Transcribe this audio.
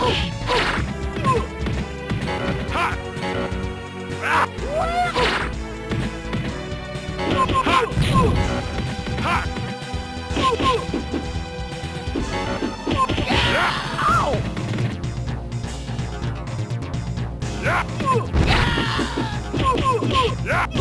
Oh! Ow!